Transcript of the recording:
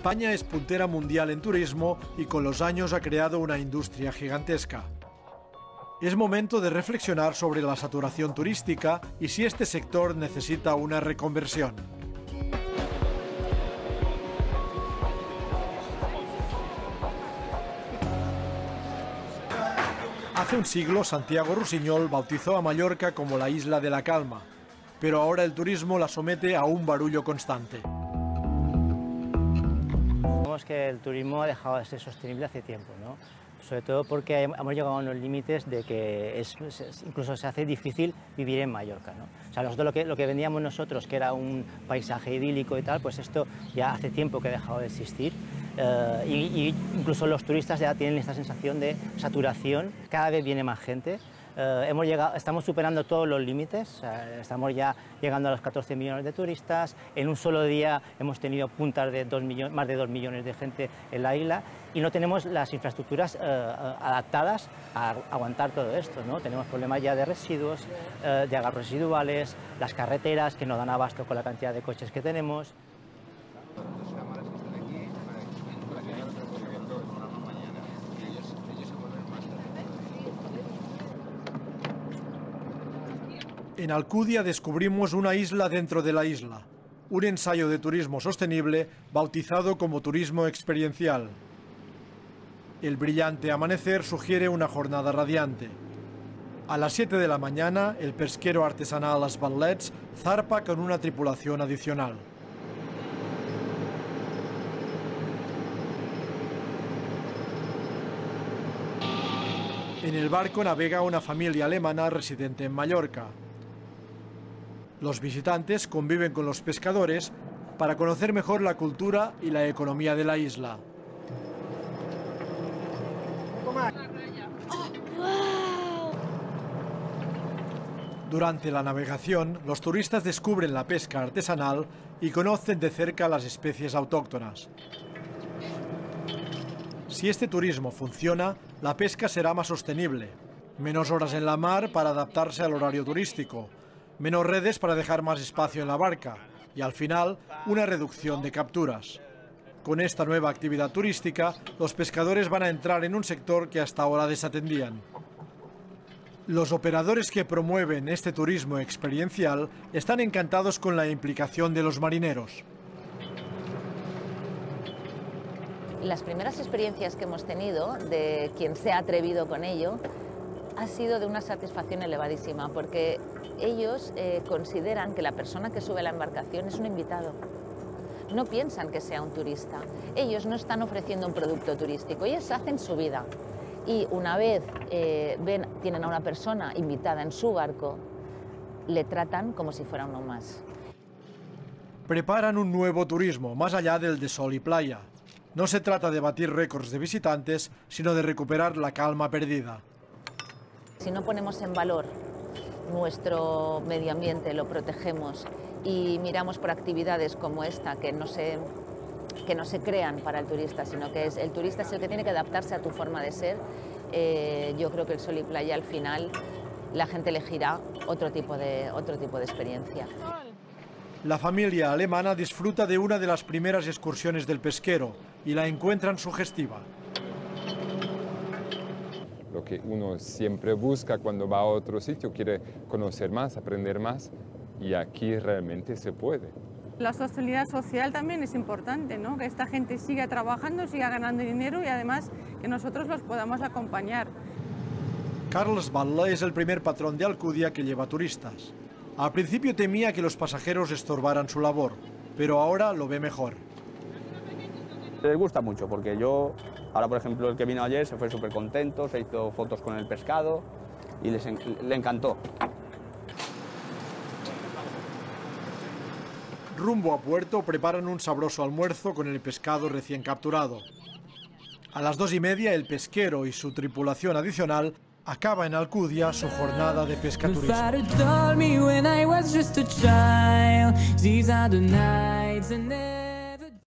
España es puntera mundial en turismo y con los años ha creado una industria gigantesca. Es momento de reflexionar sobre la saturación turística y si este sector necesita una reconversión. Hace un siglo Santiago Rusiñol bautizó a Mallorca como la isla de la calma, pero ahora el turismo la somete a un barullo constante. Que el turismo ha dejado de ser sostenible hace tiempo, ¿no? sobre todo porque hemos llegado a unos límites de que incluso se hace difícil vivir en Mallorca. O sea, nosotros lo que, lo que vendíamos nosotros, que era un paisaje idílico y tal, pues esto ya hace tiempo que ha dejado de existir. Eh, y, incluso los turistas ya tienen esta sensación de saturación, cada vez viene más gente. Eh, hemos llegado, estamos superando todos los límites, estamos ya llegando a los 14 millones de turistas, en un solo día hemos tenido puntas de millones, más de 2 millones de gente en la isla y no tenemos las infraestructuras eh, adaptadas a aguantar todo esto. Tenemos problemas ya de residuos, de agarros residuales, las carreteras que no dan abasto con la cantidad de coches que tenemos. En Alcudia descubrimos una isla dentro de la isla, un ensayo de turismo sostenible bautizado como turismo experiencial. El brillante amanecer sugiere una jornada radiante. A las 7 de la mañana, el pesquero artesanal Las Ballets zarpa con una tripulación adicional. En el barco navega una familia alemana residente en Mallorca. Los visitantes conviven con los pescadores para conocer mejor la cultura y la economía de la isla. Durante la navegación, los turistas descubren la pesca artesanal y conocen de cerca las especies autóctonas. Si este turismo funciona, la pesca será más sostenible. Menos horas en la mar para adaptarse al horario turístico, menos redes para dejar más espacio en la barca y al final una reducción de capturas. Con esta nueva actividad turística, los pescadores van a entrar en un sector que hasta ahora desatendían. Los operadores que promueven este turismo experiencial están encantados con la implicación de los marineros. Las primeras experiencias que hemos tenido de quien se ha atrevido con ello ha sido de una satisfacción elevadísima porque ellos eh, consideran que la persona que sube a la embarcación es un invitado. No piensan que sea un turista. Ellos no están ofreciendo un producto turístico, ellos hacen su vida. Y una vez eh, ven, tienen a una persona invitada en su barco, le tratan como si fuera uno más. Preparan un nuevo turismo, más allá del de sol y playa. No se trata de batir récords de visitantes, sino de recuperar la calma perdida. Si no ponemos en valor nuestro medio ambiente, lo protegemos y miramos por actividades como esta que no se que no se crean para el turista, sino que es, el turista es el que tiene que adaptarse a tu forma de ser. Eh, yo creo que el sol y playa al final la gente elegirá otro tipo de, otro tipo de experiencia. La familia alemana disfruta de una de las primeras excursiones del pesquero y la encuentran sugestiva lo que uno siempre busca cuando va a otro sitio, quiere conocer más, aprender más y aquí realmente se puede. La sostenibilidad social también es importante, ¿no? que esta gente siga trabajando, siga ganando dinero y además que nosotros los podamos acompañar. Carlos Balla es el primer patrón de Alcudia que lleva turistas. Al principio temía que los pasajeros estorbaran su labor, pero ahora lo ve mejor. Les gusta mucho porque yo Ahora, por ejemplo, el que vino ayer se fue súper contento, se hizo fotos con el pescado y les, le encantó. Rumbo a puerto preparan un sabroso almuerzo con el pescado recién capturado. A las dos y media el pesquero y su tripulación adicional acaba en Alcudia su jornada de pescaturismo.